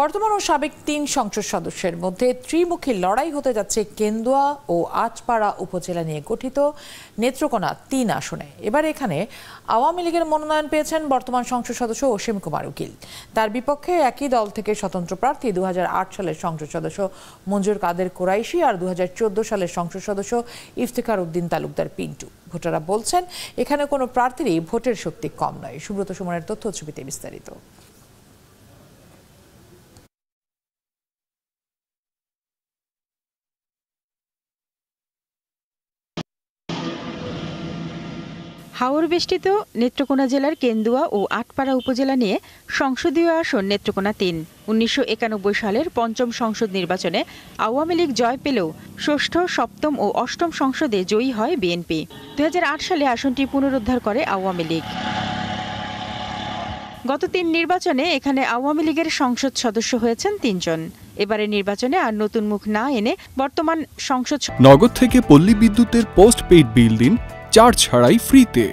বর্তমান ও সাবেক তিন সংসদ সদস্যের মধ্যে ত্রিমুখী লড়াই হতে যাচ্ছে কেন্দুয়া ও আটপাড়া উপজেলা নিয়ে গঠিত নেত্রকোনা তিন আসনে। এবার এখানে আওয়ামী লীগের মনোনয়ন পেয়েছেন বর্তমান সংসদ সদস্য অসীম কুমার উকিল। তার বিপক্ষে একই দল থেকে স্বতন্ত্র প্রার্থী দু হাজার আট সালের সংসদ সদস্য মঞ্জুর কাদের কোরাইশি আর দু হাজার চোদ্দ সালের সংসদ সদস্য ইফতেখার উদ্দিন তালুকদার পিন্টু। ভোটাররা বলছেন, এখানে কোনো প্রার্থীরই ভোটের শক্তি কম নয়। সুব্রত সুমনের তথ্য ছবিতে বিস্তারিত। হাওর বেষ্টিত নেত্রকোনা জেলার কেন্দুয়া ও আটপাড়া উপজেলা নিয়ে সংসদীয় আসন নেত্রকোনা তিন। উনিশশো সালের পঞ্চম সংসদ নির্বাচনে আওয়ামী লীগ জয় পেলেও ষষ্ঠ, সপ্তম ও অষ্টম সংসদে জয়ী হয় বিএনপি। দুই হাজার আট সালে আসনটি পুনরুদ্ধার করে আওয়ামী লীগ। গত তিন নির্বাচনে এখানে আওয়ামী লীগের সংসদ সদস্য হয়েছেন তিনজন। এবারে নির্বাচনে আর নতুন মুখ না এনে বর্তমান সংসদ নগদ থেকে পল্লী বিদ্যুতের পোস্ট পেইড বিল দিন চার্জ ছাড়াই ফ্রিতে।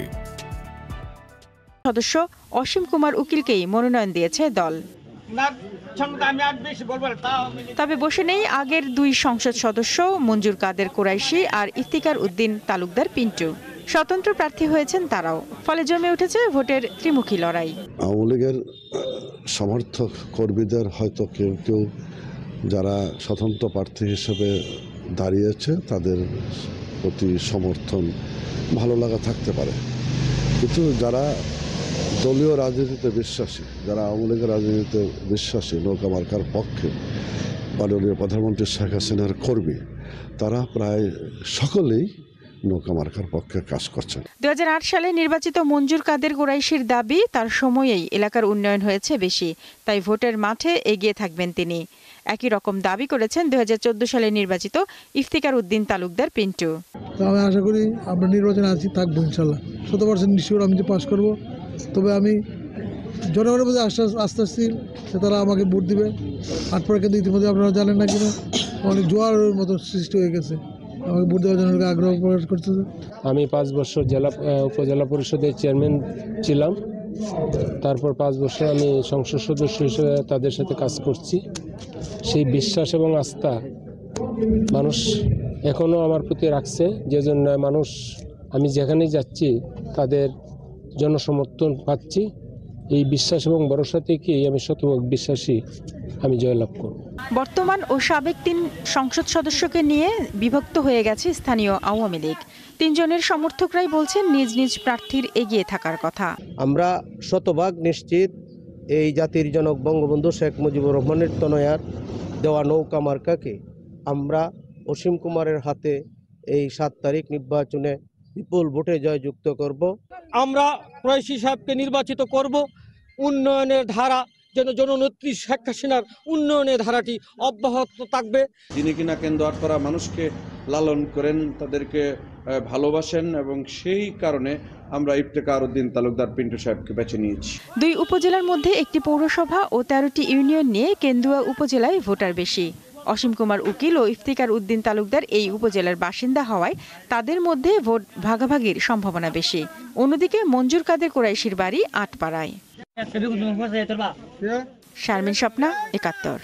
সদস্য অসীম কুমার উকিলকেই মনোনয়ন দিয়েছে দল। তবে বসে নেই আগের দুই সংসদ সদস্য মঞ্জুর কাদের কোরাইশি আর ইফতিকার উদ্দিন তালুকদার পিন্টু। স্বতন্ত্র প্রার্থী হয়েছেন তারাও ফলে জমে উঠেছে ভোটের ত্রিমুখী লড়াই। আওয়ামী লীগের সমর্থক কর্মীদের হয়তো কেউ কেউ যারা স্বতন্ত্র প্রার্থী হিসেবে দাঁড়িয়েছে তাদের প্রতি সমর্থন ভালো লাগা থাকতে পারে। কিন্তু যারা দলীয় রাজনীতিতে বিশ্বাসী, যারা আওয়ামী লীগের রাজনীতিতে বিশ্বাসী, নৌকা মার্কার পক্ষে, মাননীয় প্রধানমন্ত্রী শেখ হাসিনার কর্মী, তারা প্রায় সকলেই নৌকা মার্কার পক্ষে কাজ করছেন। দু হাজার আট সালে নির্বাচিত মঞ্জুর কাদের কোরাইশির দাবি তার সময়েই এলাকার উন্নয়ন হয়েছে বেশি তাই ভোটের মাঠে এগিয়ে থাকবেন তিনি। একই রকম দাবি করেছেন দু হাজার চোদ্দ সালে নির্বাচিত ইফতিকার উদ্দিন তালুকদার পিন্টু। তো আমি আশা করি আমরা নির্বাচনে আছি থাকব ইনশাল্লাহ। শত পার্সেন্ট নিশ্চয় আমি যে পাস করব তবে আমি জনগণের মধ্যে আশ্বাস আস্থাশীল যে তারা আমাকে ভোট দিবে। আট পরে কিন্তু ইতিমধ্যে আপনারা জানেন না কিনা অনেক জোয়ারের মতো সৃষ্টি হয়ে গেছে। আমাকে আগ্রহ প্রকাশ আমি পাঁচ বছর জেলা উপজেলা পরিষদের চেয়ারম্যান ছিলাম। তারপর পাঁচ বছর আমি সংসদ সদস্য হিসেবে তাদের সাথে কাজ করছি। সেই বিশ্বাস এবং আস্থা মানুষ এখনও আমার প্রতি রাখছে, যে জন্য মানুষ, আমি যেখানেই যাচ্ছি, তাদের জনসমর্থন পাচ্ছি। এই বিশ্বাস এবং ভরসা থেকেই আমি শতভাগ বিশ্বাসী আমি জয়লাভ করব। বর্তমান ও সাবেক তিন সংসদ সদস্যকে নিয়ে বিভক্ত হয়ে গেছে স্থানীয় আওয়ামী লীগ। তিনজনের সমর্থকরাই বলছেন নিজ নিজ প্রার্থীর এগিয়ে থাকার কথা। আমরা শতভাগ নিশ্চিত এই জাতির জনক বঙ্গবন্ধু শেখ মুজিবুর রহমানের তনয়ার দেওয়া নৌকা মার্কাকে আমরা অসীম কুমারের হাতে এই সাত তারিখ নির্বাচনে বিপুল ভোটে জয়যুক্ত করব। আমরা ক্রয়সী সাহেবকে নির্বাচিত করব। উন্নয়নের ধারা যেন জননেত্রী শেখ হাসিনার উন্নয়নের ধারাটি অব্যাহত থাকবে। যিনি কিনা কেন্দ্র করা মানুষকে লালন করেন তাদেরকে ভালোবাসেন এবং সেই কারণে আমরা ইফতেকার উদ্দিন তালুকদার পিন্টু সাহেবকে বেছে নিয়েছি। দুই উপজেলার মধ্যে একটি পৌরসভা ও তেরোটি ইউনিয়ন নিয়ে কেন্দুয়া উপজেলায় ভোটার বেশি। অসীম কুমার উকিল ও ইফতিকার উদ্দিন তালুকদার এই উপজেলার বাসিন্দা হওয়ায় তাদের মধ্যে ভোট ভাগাভাগির সম্ভাবনা বেশি। অন্যদিকে মঞ্জুর কাদের কোরাইশির বাড়ি আটপাড়ায়। শারমিন স্বপ্না একাত্তর।